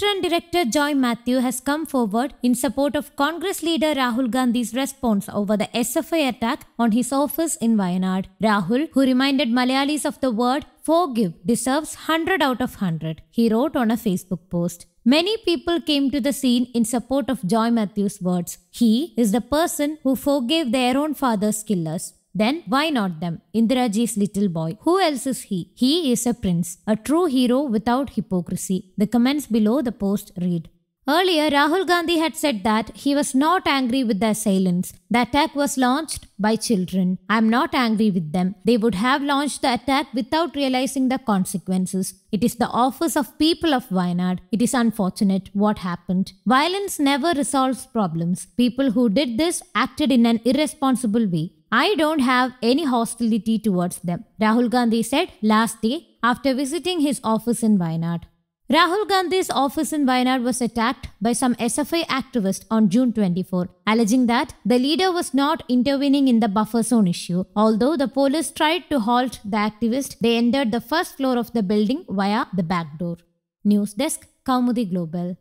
Actor and director Joy Mathew has come forward in support of Congress leader Rahul Gandhi's response over the SFI attack on his office in Wayanad. Rahul, who reminded Malayalis of the word forgive, deserves 100 out of 100, he wrote on a Facebook post. Many people came to the scene in support of Joy Mathew's words. He is the person who forgave their own father's killers. Then why not them? Indiraji's little boy. Who else is he? He is a prince, a true hero without hypocrisy. The comments below the post read. Earlier, Rahul Gandhi had said that he was not angry with the assailants. The attack was launched by children. I am not angry with them. They would have launched the attack without realizing the consequences. It is the office of people of Wayanad. It is unfortunate what happened. Violence never resolves problems. People who did this acted in an irresponsible way. I don't have any hostility towards them, Rahul Gandhi said last day after visiting his office in Wayanad. Rahul Gandhi's office in Wayanad was attacked by some SFI activists on June 24, alleging that the leader was not intervening in the buffer zone issue. Although the police tried to halt the activists, they entered the first floor of the building via the back door. News Desk, Kaumudy Global.